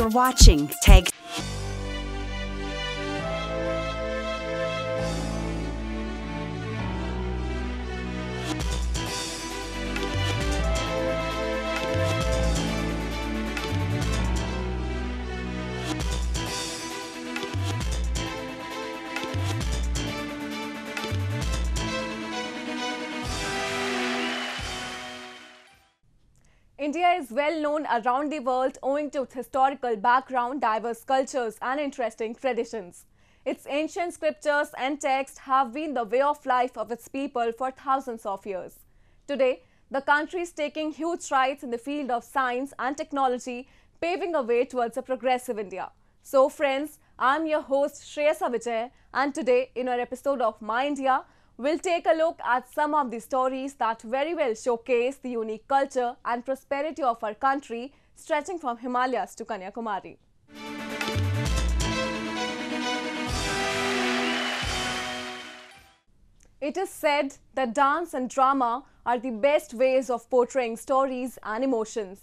You're watching. Tag India is well known around the world owing to its historical background, diverse cultures, and interesting traditions. Its ancient scriptures and texts have been the way of life of its people for thousands of years. Today, the country is taking huge strides in the field of science and technology, paving a way towards a progressive India. So, friends, I'm your host Shreyasa Vijay, and today, in our episode of My India, We'll take a look at some of the stories that very well showcase the unique culture and prosperity of our country stretching from Himalayas to Kanyakumari. It is said that dance and drama are the best ways of portraying stories and emotions.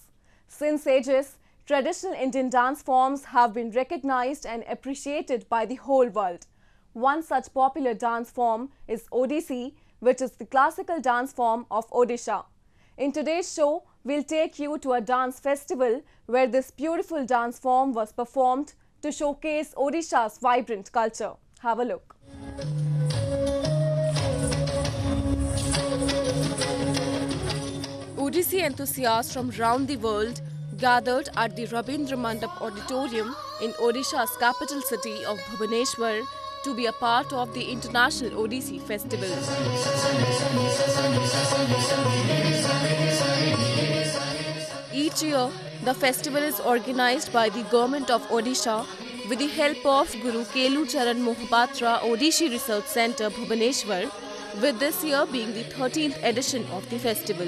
Since ages, traditional Indian dance forms have been recognized and appreciated by the whole world. One such popular dance form is Odissi, which is the classical dance form of Odisha. In today's show, we'll take you to a dance festival where this beautiful dance form was performed to showcase Odisha's vibrant culture. Have a look. Odissi enthusiasts from round the world gathered at the Rabindra Mandap Auditorium in Odisha's capital city of Bhubaneswar to be a part of the International Odissi Festival. Each year, the festival is organized by the government of Odisha with the help of Guru Kelu Charan Mohapatra Odissi Research Center, Bhubaneswar, with this year being the 13th edition of the festival.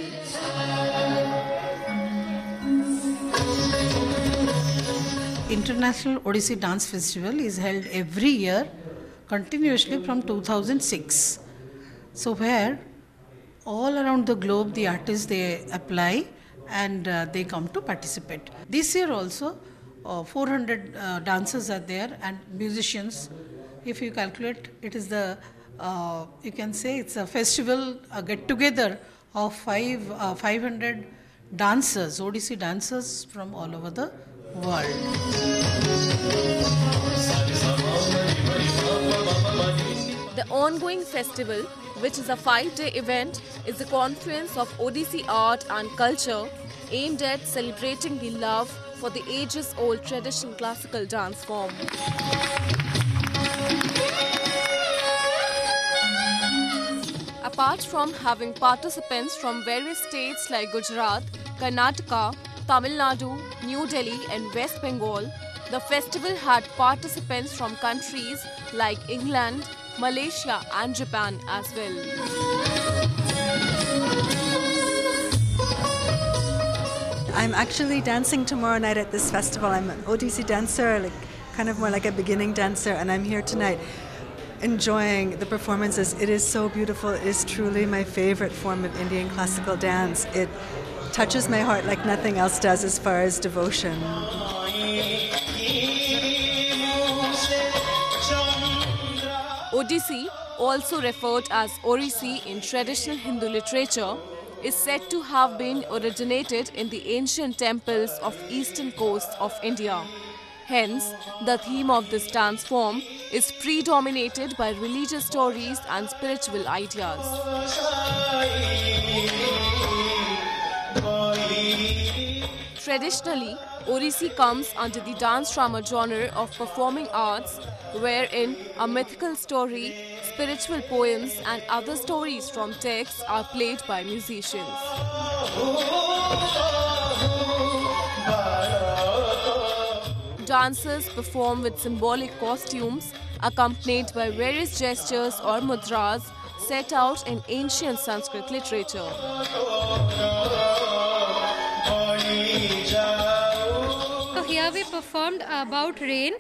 International Odissi Dance Festival is held every year continuously from 2006. So where all around the globe the artists they apply and uh, they come to participate. This year also uh, 400 uh, dancers are there and musicians. If you calculate, it is the uh, you can say it's a festival, a get together of five uh, 500 dancers, Odissi dancers from all over the world. The ongoing festival, which is a five day event, is a confluence of Odissi art and culture aimed at celebrating the love for the ages old traditional classical dance form. Apart from having participants from various states like Gujarat, Karnataka, Tamil Nadu, New Delhi, and West Bengal, the festival had participants from countries like England, Malaysia, and Japan as well. I'm actually dancing tomorrow night at this festival. I'm an Odissi dancer, like kind of more like a beginning dancer, and I'm here tonight enjoying the performances. It is so beautiful. It is truly my favorite form of Indian classical dance. It touches my heart like nothing else does as far as devotion. Odissi, also referred as Orissi in traditional Hindu literature, is said to have been originated in the ancient temples of eastern coast of India. Hence, the theme of this dance form is predominated by religious stories and spiritual ideas. Traditionally, Orissi comes under the dance drama genre of performing arts, wherein a mythical story, spiritual poems, and other stories from texts are played by musicians. Dancers perform with symbolic costumes, accompanied by various gestures or mudras set out in ancient Sanskrit literature. Here we performed about rain.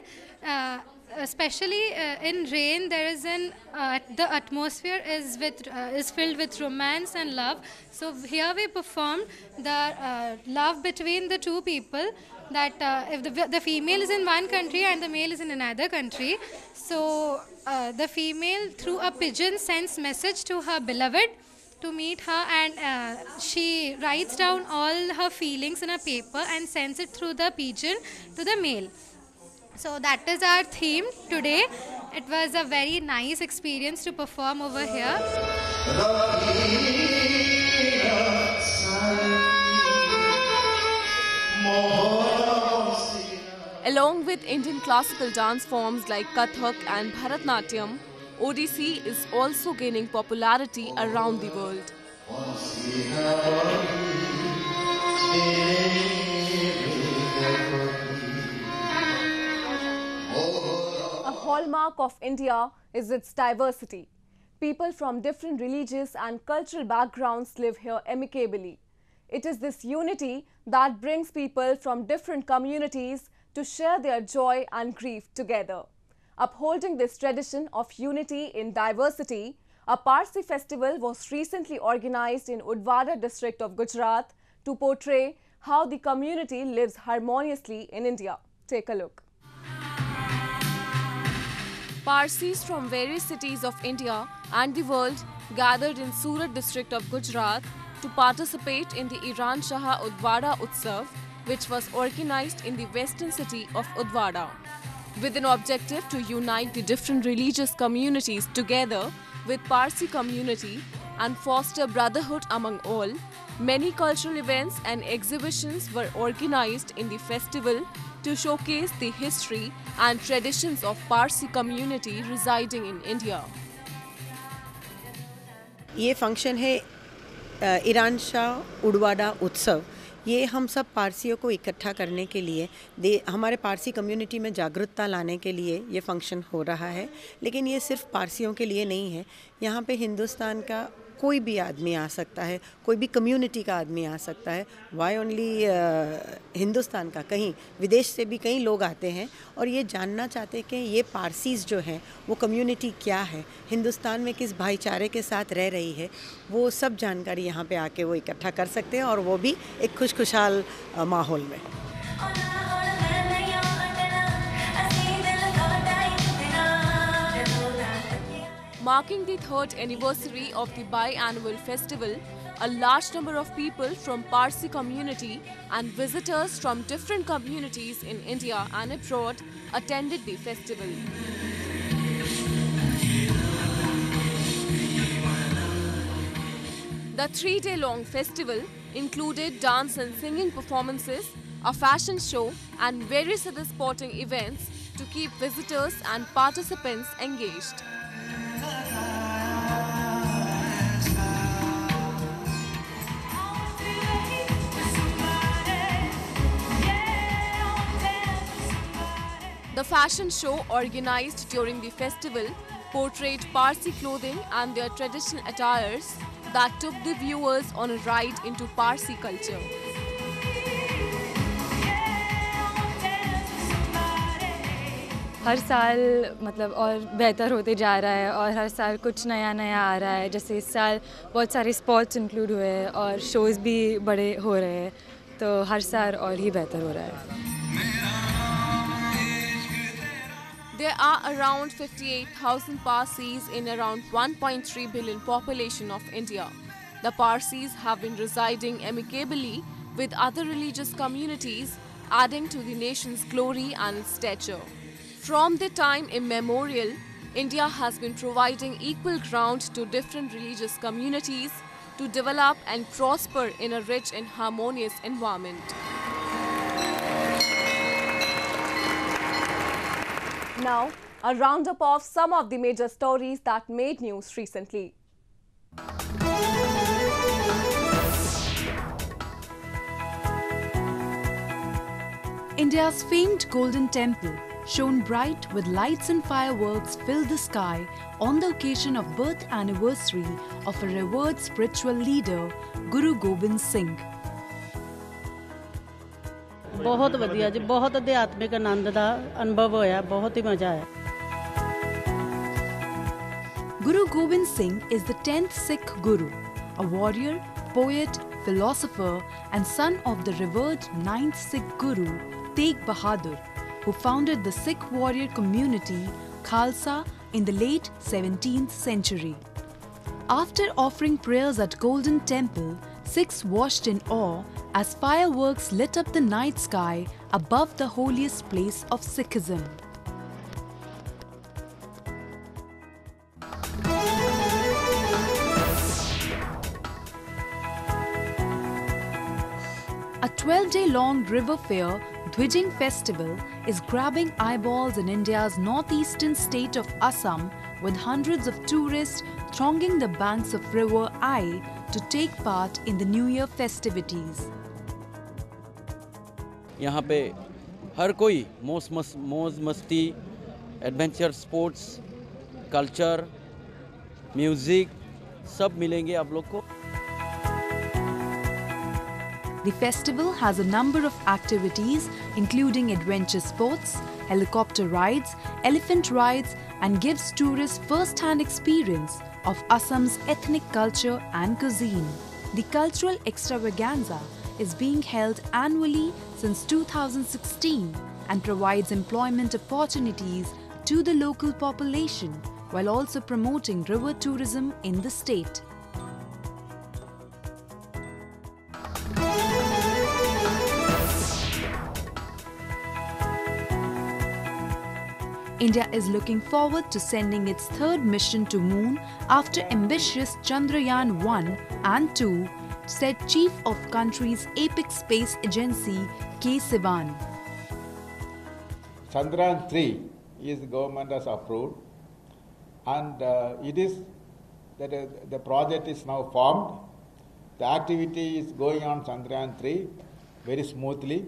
Uh, especially uh, in rain there is an uh, the atmosphere is with uh, is filled with romance and love. So here we performed the uh, love between the two people that uh, if the, the female is in one country and the male is in another country. So the female through a pigeon sends message to her beloved to meet her and uh, she writes down all her feelings in a paper and sends it through the pigeon to the mail so that is our theme today. It was a very nice experience to perform over here. Along with Indian classical dance forms like Kathak and Bharatnatyam, Odissi is also gaining popularity around the world. A hallmark of India is its diversity. People from different religious and cultural backgrounds live here amicably. It is this unity that brings people from different communities to share their joy and grief together. Upholding this tradition of unity in diversity, a Parsi festival was recently organized in Udvada district of Gujarat to portray how the community lives harmoniously in India. Take a look. Parsis from various cities of India and the world gathered in Surat district of Gujarat to participate in the Iran Shah Udvada Utsav, which was organized in the western city of Udvada With an objective to unite the different religious communities together with Parsi community and foster brotherhood among all, many cultural events and exhibitions were organized in the festival to showcase the history and traditions of Parsi community residing in India. ये function है अ, Iran Shah उड़वाडा उत्सव ये हम सब पारसियों को इकट्ठा करने के लिए, दे, हमारे पारसी कम्युनिटी में जागरूकता लाने के लिए ये फ़ंक्शन हो रहा है। लेकिन ये सिर्फ़ पारसियों के लिए नहीं है। यहाँ पे हिंदुस्तान का कोई भी आदमी आ सकता है, कोई भी कम्युनिटी का आदमी आ सकता है। वाई ओनली हिंदुस्तान का? कहीं विदेश से भी कई लोग आते हैं और ये जानना चाहते हैं कि ये पारसीज जो हैं, वो कम्युनिटी क्या है? हिंदुस्तान में किस भाईचारे के साथ रह रही है? वो सब जानकारी यहाँ पे आके वो इकट्ठा कर सकते हैं और वो भी एक खुश खुशहाल माहौल में। Marking the third anniversary of the biannual festival, a large number of people from Parsi community and visitors from different communities in India and abroad attended the festival. The three day long festival included dance and singing performances, a fashion show, and various other sporting events to keep visitors and participants engaged. The fashion show organized during the festival portrayed Parsi clothing and their traditional attires that took the viewers on a ride into Parsi culture. हर साल मतलब और बेहतर होते जा रहा है और हर साल कुछ नया नया आ रहा है जैसे इस साल बहुत सारे स्पोर्ट्स इंक्लूड हुए हैं और शोज़ भी बड़े हो रहे हैं तो हर साल और ही बेहतर हो रहा है There are around 58,000 Parsis in around 1.3 billion population of India. The Parsis have been residing amicably with other religious communities, adding to the nation's glory and its stature. From the time immemorial, India has been providing equal ground to different religious communities to develop and prosper in a rich and harmonious environment. Now, a roundup of some of the major stories that made news recently. India's famed Golden Temple, shone bright with lights and fireworks, filled the sky on the occasion of birth anniversary of a revered spiritual leader, Guru Gobind Singh. ਬਹੁਤ ਵਧੀਆ ਜੀ ਬਹੁਤ ਅਧਿਆਤਮਿਕ ਆਨੰਦ ਦਾ ਅਨੁਭਵ ਹੋਇਆ ਬਹੁਤ ਹੀ ਮਜ਼ਾ Guru Gobind Singh is the 10th Sikh Guru, a warrior, poet, philosopher, and son of the revered 9th Sikh Guru, Tegh Bahadur, who founded the Sikh warrior community Khalsa in the late 17th century. After offering prayers at Golden Temple, Sikhs watched in awe as fireworks lit up the night sky above the holiest place of Sikhism. A 12 day long river fair, Dwijing Festival, is grabbing eyeballs in India's northeastern state of Assam with hundreds of tourists thronging the banks of River Ai to take part in the New Year festivities. यहाँ पे हर कोई मौज मस मौज मस्ती adventure sports culture music सब मिलेंगे आप लोग को The festival has a number of activities including adventure sports, helicopter rides, elephant rides, and gives tourists first hand experience of Assam's ethnic culture and cuisine. The cultural extravaganza is being held annually since 2016 and provides employment opportunities to the local population while also promoting river tourism in the state. India is looking forward to sending its third mission to moon after ambitious Chandrayaan 1 and 2, said chief of country's apex space agency K Sivan. Chandrayaan 3 is government has approved and uh, it is that uh, the project is now formed. The activity is going on Chandrayaan 3 very smoothly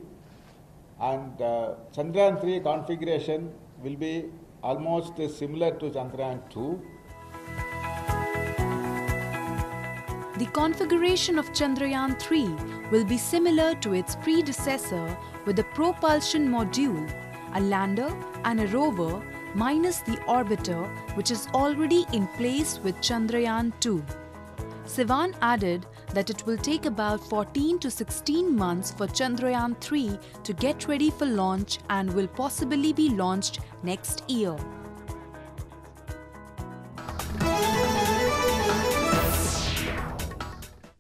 and uh, Chandrayaan 3 configuration will be almost similar to Chandrayaan 2. The configuration of Chandrayaan 3 will be similar to its predecessor with a propulsion module, a lander, and a rover, minus the orbiter, which is already in place with Chandrayaan 2. Sivan added that it will take about 14 to 16 months for Chandrayaan 3 to get ready for launch and will possibly be launched next year.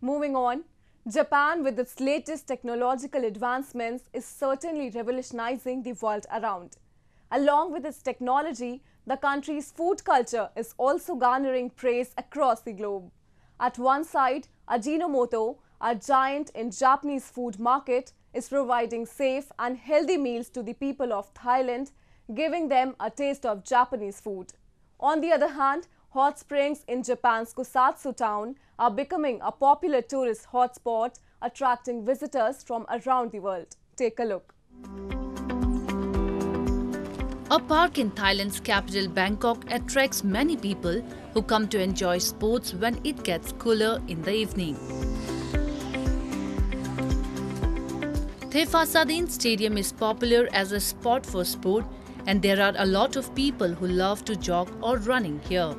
Moving on, Japan with its latest technological advancements is certainly revolutionizing the world around. Along with its technology, the country's food culture is also garnering praise across the globe. At one side, Ajinomoto, a giant in Japanese food market, is providing safe and healthy meals to the people of Thailand, giving them a taste of Japanese food. On the other hand, hot springs in Japan's Kusatsu town are becoming a popular tourist hotspot, attracting visitors from around the world. Take a look. A park in Thailand's capital Bangkok attracts many people who come to enjoy sports when it gets cooler in the evening. Thephasadin Stadium is popular as a spot for sport and there are a lot of people who love to jog or running here.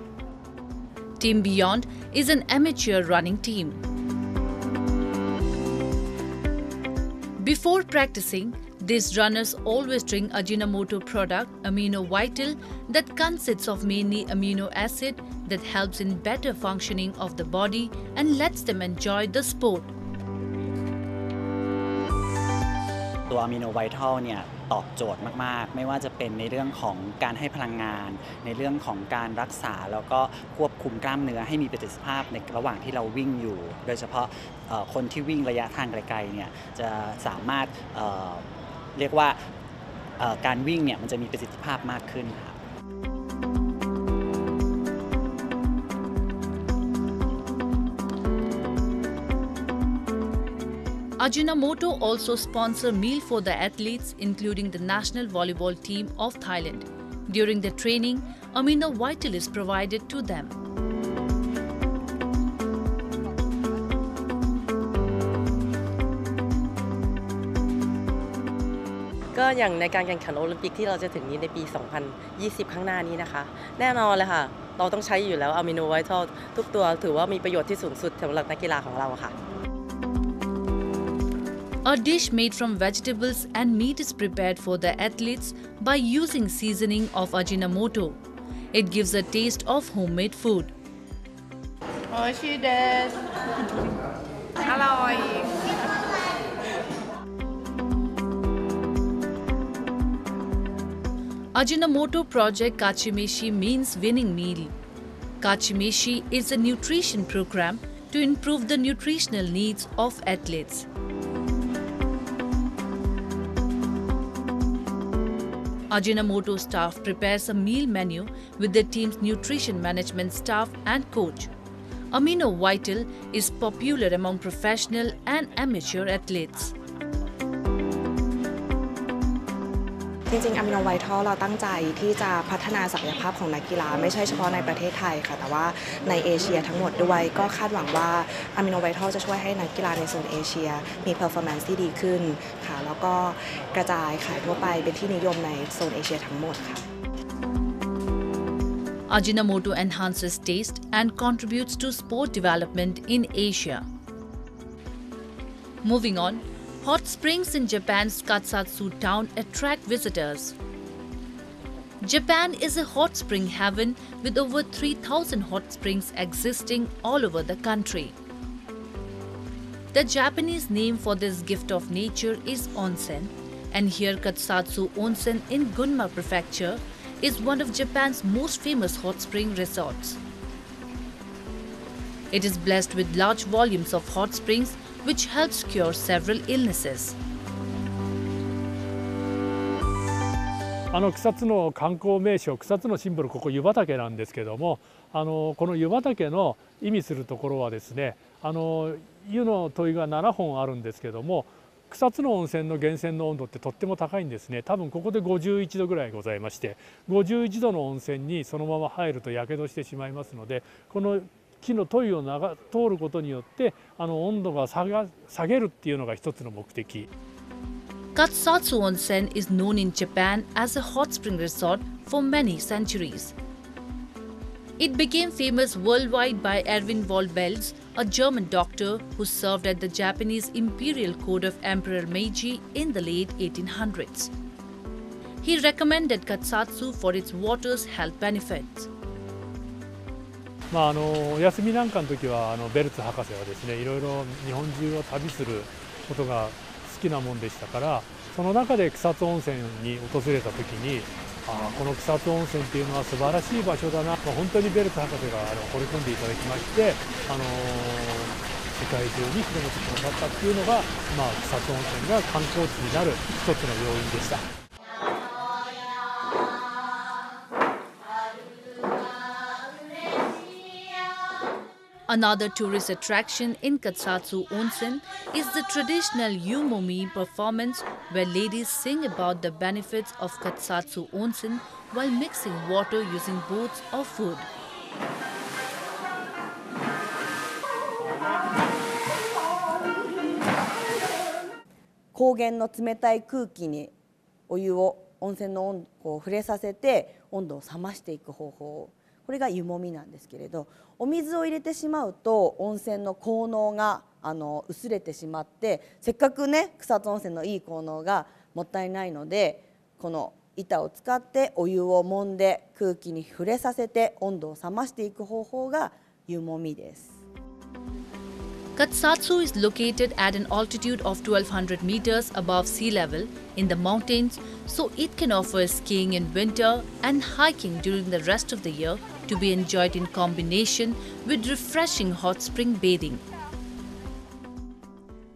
Team Beyond is an amateur running team. Before practicing, these runners always drink Ajinomoto product Amino Vital that consists of mainly amino acid that helps in better functioning of the body and lets them enjoy the sport. ตัวอะมิโนไวทัลเนี่ยตอบโจทย์มากๆ ไม่ว่าจะเป็นในเรื่องของการให้พลังงาน ในเรื่องของการรักษาแล้วก็ควบคุมกล้ามเนื้อให้มีประสิทธิภาพในระหว่างที่เราวิ่งอยู่ โดยเฉพาะคนที่วิ่งระยะทางไกลๆเนี่ยจะสามารถเรียกว่าการวิ่งเนี่ยมันจะมีประสิทธิภาพมากขึ้นครับ Ajinomoto also sponsor meal for the athletes including the national volleyball team of Thailand. During the training, Amino Vital is provided to them. ก็อย่างในการแข่งขันโอลิมปิกที่เราจะถึงนี้ในปี 2020 ข้างหน้านี้นะคะ แน่นอนเลยค่ะ เราต้องใช้อยู่แล้วอะมิโนไวทัลทุกตัวถือว่ามีประโยชน์ที่สูงสุดสำหรับนักกีฬาของเราค่ะ A dish made from vegetables and meat is prepared for the athletes by using seasoning of Ajinomoto. It gives a taste of homemade food. Ajinomoto Project Kachimeshi means winning meal. Kachimeshi is a nutrition program to improve the nutritional needs of athletes. Ajinomoto staff prepares a meal menu with the team's nutrition management staff and coach. Amino Vital is popular among professional and amateur athletes. จริงๆ Amino Vital เราตั้งใจที่จะพัฒนาศักยภาพของนักกีฬา ไม่ใช่เฉพาะในประเทศไทยค่ะ แต่ว่าในเอเชียทั้งหมดด้วยก็คาดหวังว่า Amino Vital จะช่วยให้นักกีฬาในโซนเอเชีย มี performance ที่ดีขึ้นค่ะ แล้วก็กระจายขายทั่วไปเป็นที่นิยมในโซนเอเชียทั้งหมดค่ะ Ajinomoto enhances taste and contributes to sport development in Asia. Moving on, hot springs in Japan's Kusatsu town attract visitors. Japan is a hot spring heaven with over 3,000 hot springs existing all over the country. The Japanese name for this gift of nature is onsen, and here Kusatsu Onsen in Gunma Prefecture is one of Japan's most famous hot spring resorts. It is blessed with large volumes of hot springs which helps cure several illnesses. あの草津の観光名所草津のシンボルここ湯畑なんですけどもあのこの湯畑の意味するところはですねあの湯の問いが7本あるんですけども草津の温泉の源泉の温度ってとっても高いんですね多分ここで51度ぐらいございまして51度の温泉にそのまま入るとやけどしてしまいますのでこの木のトイを通ることによってあの温度が下が下げるっていうのが一つの目的。Kusatsu Onsen is known in Japan as a hot spring resort for many centuries. It became famous worldwide by Erwin von Bälz, a German doctor who served at the Japanese imperial court of Emperor Meiji in the late 1800s. He recommended Kusatsu for its water's health benefits. まあ、あのお休みなんかの時はあのベルツ博士はですねいろいろ日本中を旅することが好きなもんでしたからその中で草津温泉に訪れた時にあこの草津温泉っていうのは素晴らしい場所だな、まあ、本当にベルツ博士があの掘り込んでいただきまして、あの世界中に広めてくださったっていうのが、まあ、草津温泉が観光地になる一つの要因でした。Another tourist attraction in Kusatsu Onsen is the traditional Yumomi performance where ladies sing about the benefits of Kusatsu Onsen while mixing water using boats or food. これが湯もみなんですけれどお水を入れてしまうと温泉の効能があの薄れてしまってせっかくね草津温泉のいい効能がもったいないのでこの板を使ってお湯を揉んで空気に触れさせて温度を冷ましていく方法が湯もみです。Katsatsu is located at an altitude of 1200 meters above sea level in the mountains, so it can offer skiing in winter and hiking during the rest of the year to be enjoyed in combination with refreshing hot spring bathing.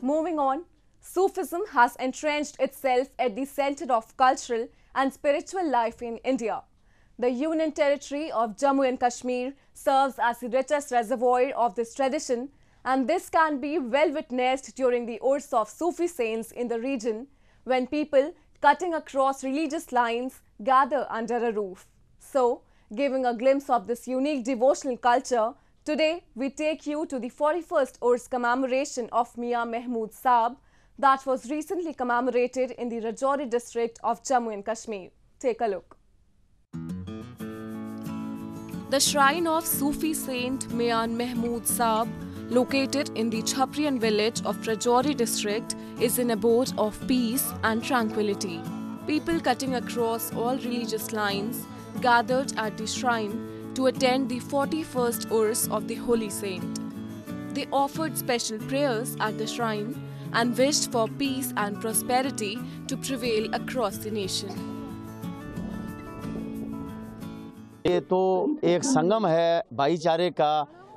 Moving on, Sufism has entrenched itself at the center of cultural and spiritual life in India. The Union Territory of Jammu and Kashmir serves as the richest reservoir of this tradition, and this can be well witnessed during the Urs of Sufi saints in the region when people cutting across religious lines gather under a roof. So, giving a glimpse of this unique devotional culture, today we take you to the 41st Urs commemoration of Mia Mahmood Saab that was recently commemorated in the Rajouri district of Jammu and Kashmir. Take a look. The shrine of Sufi saint Mian Mahmud Saab, located in the Chaprian village of Rajouri district, is an abode of peace and tranquility People cutting across all religious lines gathered at the shrine to attend the 41st Urs of the Holy Saint. They offered special prayers at the shrine and wished for peace and prosperity to prevail across the nation. ये तो एक संगम है भाईचारे का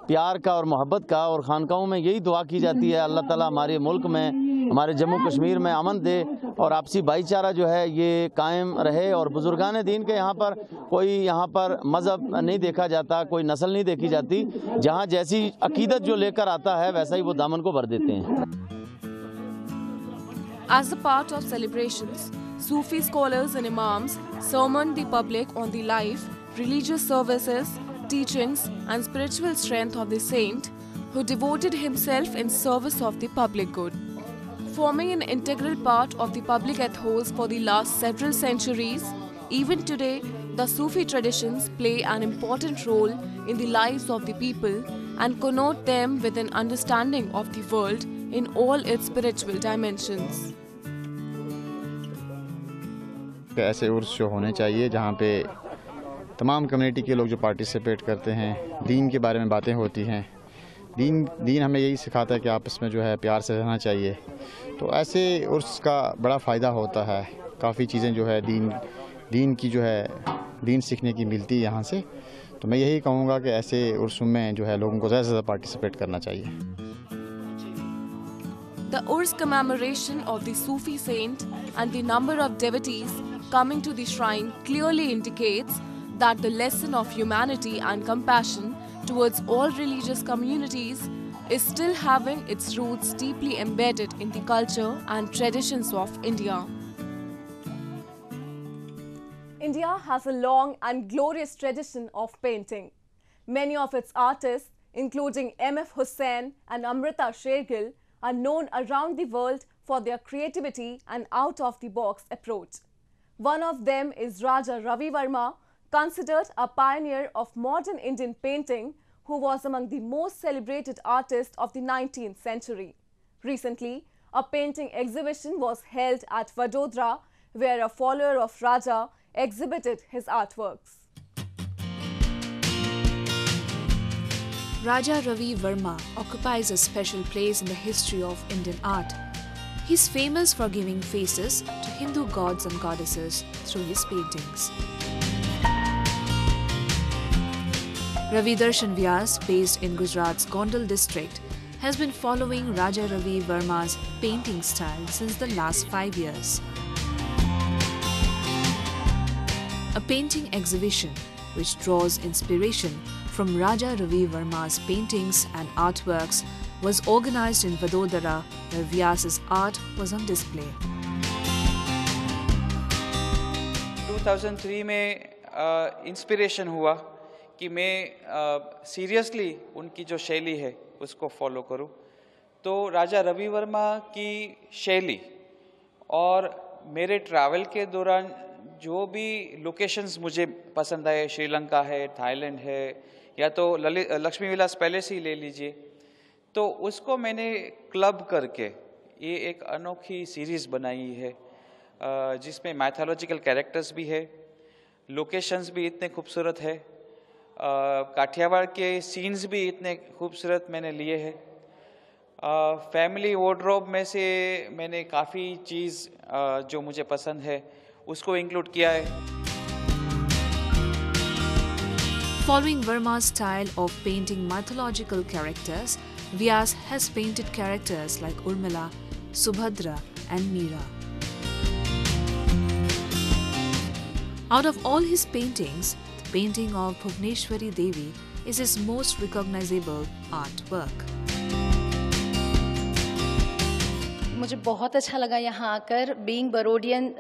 प्यार का और मोहब्बत का और खानकाओं में यही दुआ की जाती है अल्लाह ताला हमारे मुल्क में हमारे जम्मू कश्मीर में अमन दे और आपसी भाईचारा जो है ये कायम रहे और बुजुर्गान दीन के यहाँ पर कोई यहाँ पर मज़हब नहीं देखा जाता कोई नस्ल नहीं देखी जाती जहाँ जैसी अकीदत जो लेकर आता है वैसा ही वो दामन को भर देते हैं As a part of celebrations, Sufi scholars and imams sermoned the public on the life, religious services, teachings, and spiritual strength of the saint who devoted himself in service of the public good. Forming an integral part of the public ethos for the last several centuries, even today, the Sufi traditions play an important role in the lives of the people and connote them with an understanding of the world in all its spiritual dimensions. ऐसे उर्स जो होने चाहिए जहाँ पे तमाम community के लोग जो पार्टिसिपेट करते हैं दीन के बारे में बातें होती हैं दीन दीन हमें यही सिखाता है कि आपस में जो है प्यार से रहना चाहिए तो ऐसे उर्स का बड़ा फ़ायदा होता है काफ़ी चीज़ें जो है दीन दीन की जो है दीन सीखने की मिलती है यहाँ से तो मैं यही कहूँगा कि ऐसे उर्स में जो है लोगों को ज़्यादा से ज़्यादा पार्टिसिपेट करना चाहिए The Urs commemoration of the Sufi saint and the number of devotees coming to the shrine clearly indicates that the lesson of humanity and compassion towards all religious communities is still having its roots deeply embedded in the culture and traditions of India. India has a long and glorious tradition of painting. Many of its artists, including M.F. Hussain and Amrita Shergill, are known around the world for their creativity and out-of-the-box approach. One of them is Raja Ravi Varma, considered a pioneer of modern Indian painting who was among the most celebrated artists of the 19th century. Recently, a painting exhibition was held at Vadodara where a follower of Raja exhibited his artworks. Raja Ravi Varma occupies a special place in the history of Indian art. He's famous for giving faces to Hindu gods and goddesses through his paintings. Ravi Darshan Vyas, based in Gujarat's Gondal district, has been following Raja Ravi Varma's painting style since the last five years. A painting exhibition which draws inspiration from Raja Ravi Varma's paintings and artworks was organized in Vadodara where Vyas's art was on display. 2003 में uh, inspiration hua. कि मैं seriously उनकी जो शैली है, उसको follow करूँ। तो राजा रवि वर्मा की शैली और मेरे ट्रैवल के दौरान जो भी लोकेशंस मुझे पसंद आए, श्रीलंका है, थाईलैंड है, या तो ललित लक्ष्मी विलास पैलेस ही ले लीजिए तो उसको मैंने क्लब करके ये एक अनोखी सीरीज़ बनाई है। जिसमें मैथोलॉजिकल कैरेक्टर्स भी है लोकेशंस भी इतने खूबसूरत है। काठियावाड़ के सीन्स भी इतने खूबसूरत मैंने लिए हैं फैमिली वार्ड्रोब में से मैंने काफ़ी चीज़ जो मुझे पसंद है उसको इंक्लूड किया है Following Verma's style of painting mythological characters, Vyas has painted characters like Urmila, Subhadra, and Meera. Out of all his paintings, painting of Bhuvneshwari Devi is his most recognizable artwork. मुझे बहुत अच्छा लगा यहाँ आकर being बरोडियन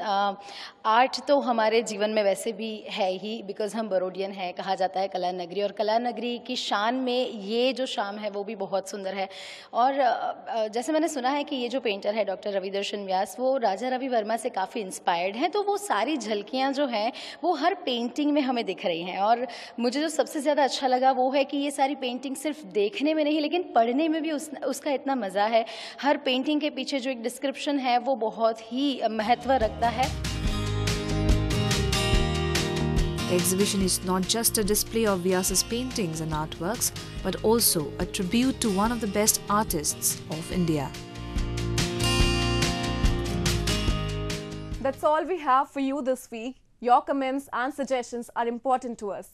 art तो हमारे जीवन में वैसे भी है ही बिकॉज़ हम बरोडियन हैं कहा जाता है कला नगरी और कला नगरी की शान में ये जो शाम है वो भी बहुत सुंदर है। और अ, जैसे मैंने सुना है कि ये जो पेंटर है डॉक्टर रविदर्शन व्यास वो राजा रवि वर्मा से काफ़ी इंस्पायर्ड हैं तो वो सारी झलकियाँ जो हैं वो हर पेंटिंग में हमें दिख रही हैं। और मुझे जो सबसे ज़्यादा अच्छा लगा वो है कि ये सारी पेंटिंग सिर्फ़ देखने में नहीं लेकिन पढ़ने में भी उस, उसका इतना मज़ा है। हर पेंटिंग के पीछे जो एक डिस्क्रिप्शन है वो बहुत ही महत्व रखता है The exhibition is not just a display of Vyas's paintings and artworks, but also a tribute to one of the best artists of India. That's all we have for you this week. Your comments and suggestions are important to us.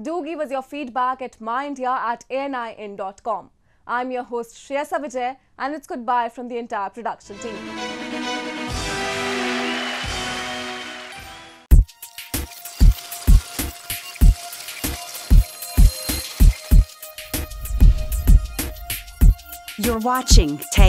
Do give us your feedback at myindia at anin.com. I'm your host Shreyasa Vijay and it's goodbye from the entire production team. You're watching Tag